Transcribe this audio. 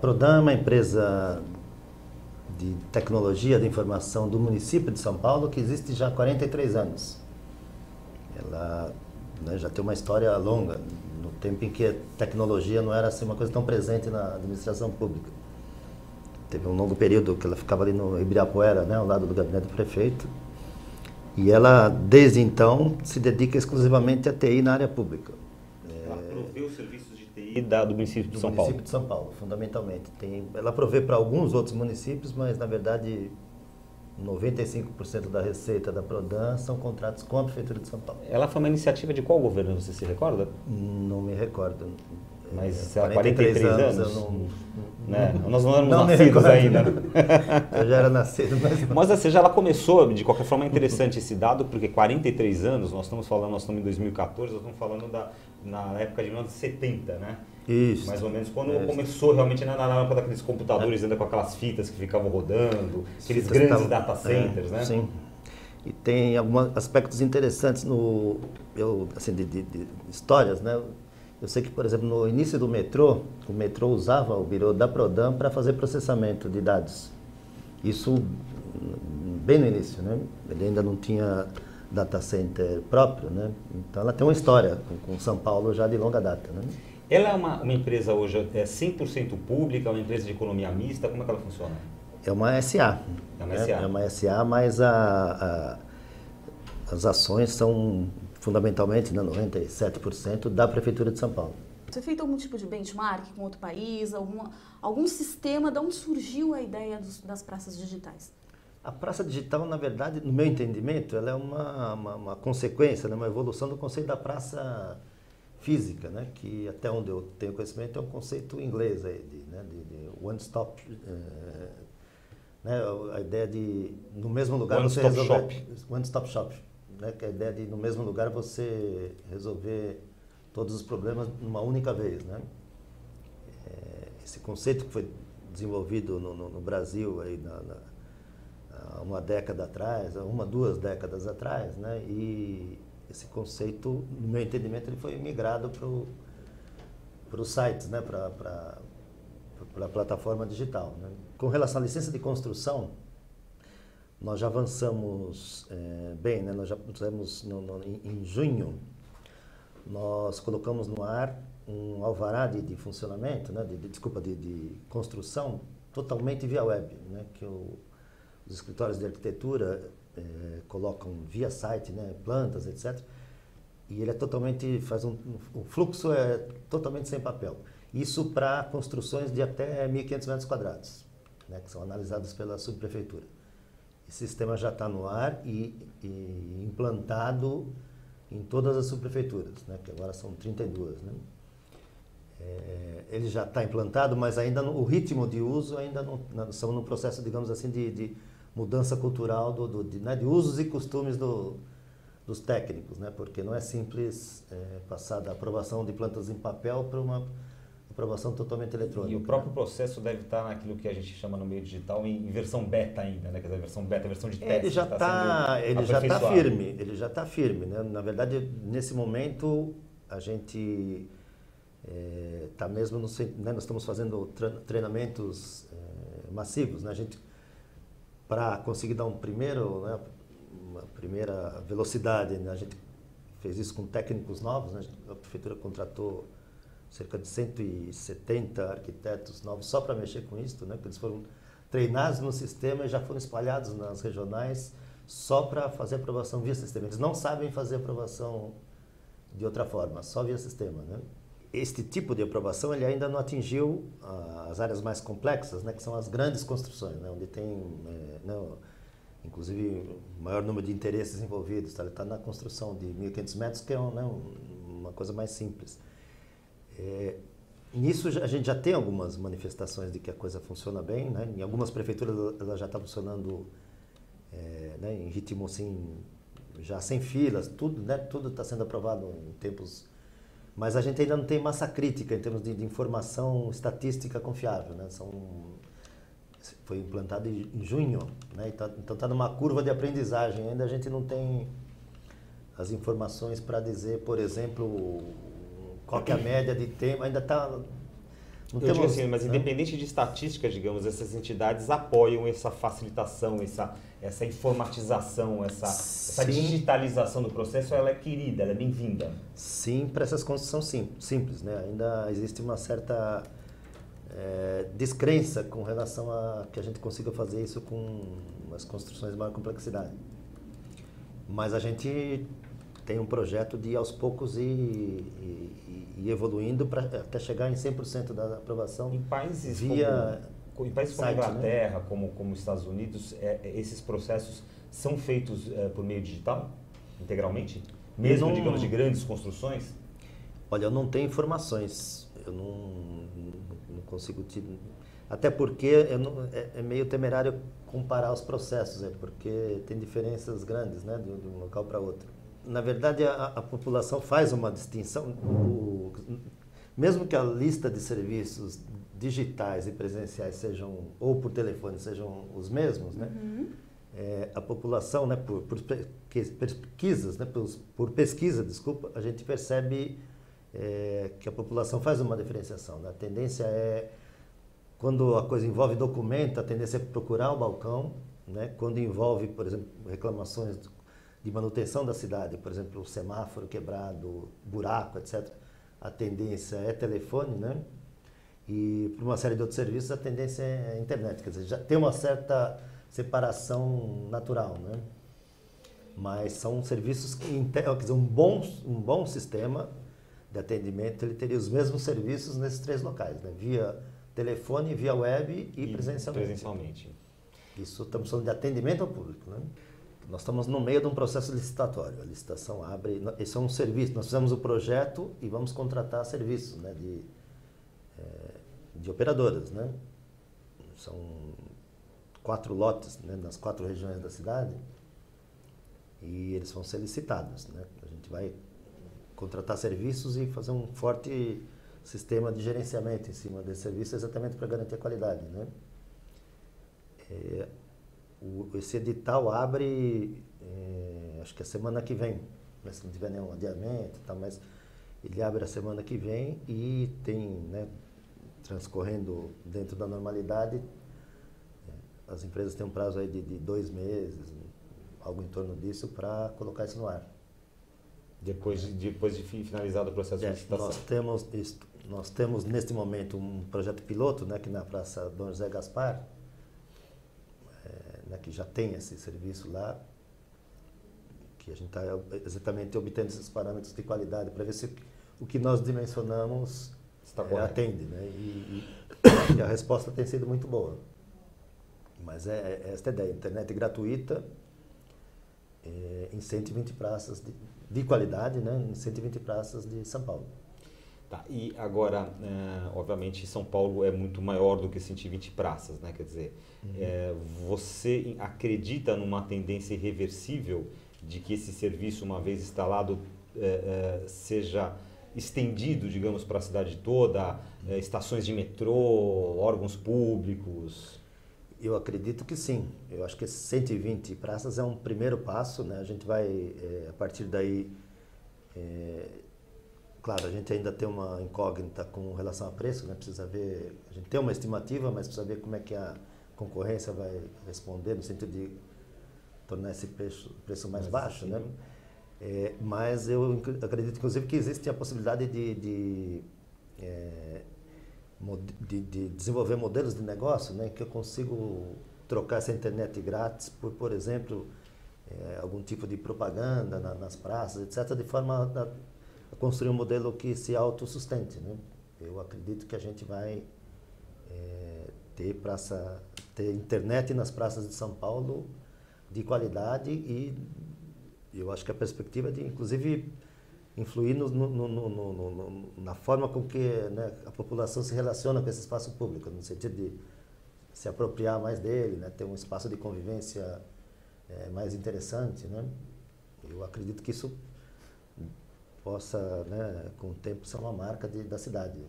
Prodan é uma empresa de tecnologia de informação do município de São Paulo que existe já há 43 anos. Ela né, já tem uma história longa, no tempo em que a tecnologia não era assim, uma coisa tão presente na administração pública. Teve um longo período que ela ficava ali no Ibirapuera, né, ao lado do gabinete do prefeito. E ela, desde então, se dedica exclusivamente a TI na área pública. Ela provê os TI da, do município de do São município Paulo. de São Paulo, fundamentalmente. Tem, ela provê para alguns outros municípios, mas na verdade 95% da receita da Prodan são contratos com a Prefeitura de São Paulo. Ela foi uma iniciativa de qual governo, você se recorda? Não me recordo. Mas É, há 43 anos, eu não, Né? Nós não éramos Não nascidos ainda. né? eu já era nascido, mas Mas ou seja, ela começou, de qualquer forma é interessante esse dado, porque 43 anos, nós estamos falando, nós estamos em 2014, nós estamos falando da, na época de 1970, né? isso. Mais ou menos quando É. começou realmente na, na época daqueles computadores ainda com aquelas fitas que ficavam rodando, aqueles Fitas grandes tavam- data centers, é, né? Sim. E tem alguns aspectos interessantes no, eu, assim, de, de- de histórias, né? Eu sei que, por exemplo, no início do metrô, o metrô usava o birô da Prodan para fazer processamento de dados. Isso hum, bem no início, né? Ele ainda não tinha data center próprio, né? Então ela tem uma história com, com São Paulo já de longa data, né? Ela é uma, uma empresa hoje é 100% pública, é uma empresa de economia mista, como é que ela funciona? É uma SA. É uma? SA. É uma SA, mas a, a- as ações são fundamentalmente, né, 97% da Prefeitura de São Paulo. Você feito algum tipo de benchmark com outro país, alguma, algum sistema? De onde surgiu a ideia dos- das praças digitais? A praça digital, na verdade, no meu entendimento, ela é uma, uma, uma consequência, né, uma evolução do conceito da praça física, né, que até onde eu tenho conhecimento é um conceito inglês aí, de, né, de, de one-stop, eh, né, a ideia de no mesmo lugar você One-stop resolver... shop. One-stop shop. Né, que é a ideia de no mesmo lugar você resolver todos os problemas numa única vez, né. Eh, esse conceito que foi desenvolvido no, no- no Brasil aí na- na, uma década atrás, uma, duas décadas atrás, né? E esse conceito, no meu entendimento, ele foi migrado para os sites, né? Para a plataforma digital. Né? Com relação à licença de construção, nós já avançamos eh, bem, né? Nós já temos no, no, em, junho, nós colocamos no ar um alvará de, de funcionamento, né? de, de- desculpa, de, de construção totalmente via web, né? que o, os escritórios de arquitetura eh, colocam via site, né? plantas, etc. E ele é totalmente, faz um, o fluxo é totalmente sem papel. Isso para construções de até 1.500 metros quadrados, né? que são analisadas pela subprefeitura. Esse sistema já está no ar e, e implantado em todas as subprefeituras, né? que agora são 32. Né? É, ele já está implantado, mas ainda no, o ritmo de uso ainda não, não estamos no processo, digamos assim, de, de mudança cultural do, do- de, né? de usos e costumes do, dos técnicos, né? porque não é simples é, passar da aprovação de plantas em papel para uma aprovação totalmente eletrônica. E o próprio processo deve estar naquilo que a gente chama no meio digital em versão beta ainda, né? Quer dizer, a versão beta, versão de teste. Ele já está, ele já está firme, ele já está firme, né? Na verdade, nesse momento a gente está mesmo no, né? nós estamos fazendo tre- treinamentos eh, massivos, né? A gente para conseguir dar um primeiro, né? Uma primeira velocidade, né? A gente fez isso com técnicos novos, né? A prefeitura contratou cerca de 170 arquitetos novos só para mexer com isso, né? Porque eles foram treinados no sistema e já foram espalhados nas regionais só para fazer aprovação via sistema. Eles não sabem fazer aprovação de outra forma, só via sistema, né? Este tipo de aprovação ele ainda não atingiu as áreas mais complexas, né? Que são as grandes construções, né? Onde tem, eh, né? inclusive, o maior número de interesses envolvidos. Tá? Está na construção de 1.500 metros, que é um, né? um- uma coisa mais simples. É, nisso a gente já tem algumas manifestações de que a coisa funciona bem, né? Em algumas prefeituras ela- já está funcionando é, né, em ritmo assim, já sem filas, tudo né, tudo está sendo aprovado em tempos, mas a gente ainda não tem massa crítica em termos de, de informação estatística confiável, né? São foi implantado em junho, né? Tá- então está numa curva de aprendizagem. Ainda a gente não tem as informações para dizer, por exemplo, qual que é a média de tempo. Ainda está Não Eu digo assim, mas né? independente de estatísticas, digamos, essas entidades apoiam essa facilitação, essa, essa informatização, essa, essa digitalização do processo, ela é querida, ela é bem-vinda. Sim, para essas construções sim, simples, né? Ainda existe uma certa é, descrença com relação a que a gente consiga fazer isso com as construções de maior complexidade. Mas a gente tem um projeto de aos poucos ir, ir evoluindo para até chegar em 100% da aprovação. Em países via como, em países como site, né? Inglaterra, né? como como Estados Unidos, é, é, esses processos são feitos é, por meio digital, integralmente, mesmo não, digamos de grandes construções. Olha, eu não tenho informações, eu não, não consigo te até porque não, é, é, meio temerário comparar os processos, é porque tem diferenças grandes, né, de, de um local para outro na verdade, a, a, população faz uma distinção. O, mesmo que a lista de serviços digitais e presenciais sejam, ou por telefone, sejam os mesmos, né? Uhum. É, a população, né, por, por pesquisas, né, por, por, pesquisa, desculpa, a gente percebe é, que a população faz uma diferenciação. Né? A tendência é, quando a coisa envolve documento, a tendência é procurar o balcão, né? quando envolve, por exemplo, reclamações de manutenção da cidade, por exemplo, o semáforo quebrado, buraco, etc., a tendência é telefone, né? E para uma série de outros serviços a tendência é internet, quer dizer, já tem uma certa separação natural, né? Mas são serviços que, quer dizer, um bom, um bom sistema de atendimento, ele teria os mesmos serviços nesses três locais, né? Via telefone, via web e, e presencialmente. presencialmente. Isso estamos falando de atendimento ao público, né? Nós estamos no meio de um processo licitatório. A licitação abre. Esse é um serviço. Nós fizemos o projeto e vamos contratar serviços né, de, é, de operadoras. Né? São quatro lotes né, nas quatro regiões da cidade e eles vão ser licitados. Né? A gente vai contratar serviços e fazer um forte sistema de gerenciamento em cima desse serviço exatamente para garantir a qualidade. Né? É, o, esse edital abre, é, acho que a semana que vem, né, se não tiver nenhum adiamento, tá, mas ele abre a semana que vem e tem, né, transcorrendo dentro da normalidade, é, as empresas têm um prazo aí de, de dois meses, algo em torno disso, para colocar isso no ar. Depois de, depois de finalizado o processo é, de licitação? Nós temos, nós temos neste momento um projeto piloto, né, aqui na Praça Dom José Gaspar, né, que já tem esse serviço lá, que a gente está exatamente obtendo esses parâmetros de qualidade para ver se o que nós dimensionamos é, atende. Né? E, e, a resposta tem sido muito boa. Mas é, é esta a ideia, internet gratuita é, em 120 praças de, de qualidade, né? em 120 praças de São Paulo. Tá, e agora, é, obviamente, São Paulo é muito maior do que 120 praças, né? Quer dizer, uhum. é, você acredita numa tendência irreversível de que esse serviço, uma vez instalado, é, é seja estendido, digamos, para a cidade toda, é, estações de metrô, órgãos públicos? Eu acredito que sim. Eu acho que 120 praças é um primeiro passo, né? A gente vai, é, a partir daí Claro, a gente ainda tem uma incógnita com relação a preço, né? Precisa ver, a gente tem uma estimativa, mas precisa ver como é que a concorrência vai responder no sentido de tornar esse preço, preço mais baixo, né? É, mas eu acredito, inclusive, que existe a possibilidade de, de, é, de, de desenvolver modelos de negócio, né? Que eu consigo trocar essa internet grátis por, por exemplo, é, algum tipo de propaganda na, nas praças, etc., de forma construir um modelo que se autossustente. Né? Eu acredito que a gente vai é, ter, praça, ter internet nas praças de São Paulo de qualidade e eu acho que a perspectiva é de, inclusive, influir no, no, no, na forma com que né, a população se relaciona com esse espaço público, no sentido de se apropriar mais dele, né, ter um espaço de convivência é, mais interessante. Né? Eu acredito que isso possa, né, com o tempo, ser uma marca de, da cidade.